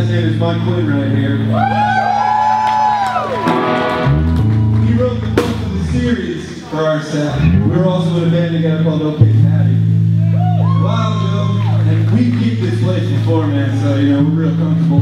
guy's name is Mike Quinn right here. He wrote the book of the series for our set. We were also in a band together called OK Patty. A while ago, and we keep this place before, man, so, you know, we're real comfortable.